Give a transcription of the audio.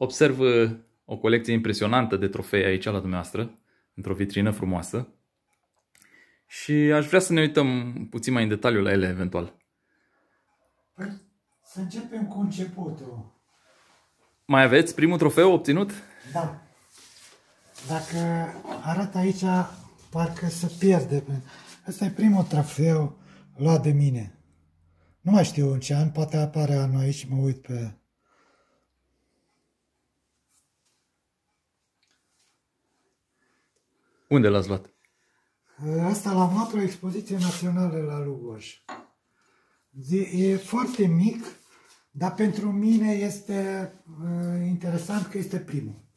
Observ uh, o colecție impresionantă de trofee aici la dumneavoastră, într-o vitrină frumoasă. Și aș vrea să ne uităm puțin mai în detaliu la ele, eventual. Păi, să începem cu începutul. Mai aveți primul trofeu obținut? Da. Dacă arăt aici, parcă se pierde. Ăsta e primul trofeu luat de mine. Nu mai știu în ce an, poate apare anul aici, mă uit pe... Unde l-ați luat? Asta l-am luat la o expoziție națională la Lugoj. E foarte mic, dar pentru mine este uh, interesant că este primul.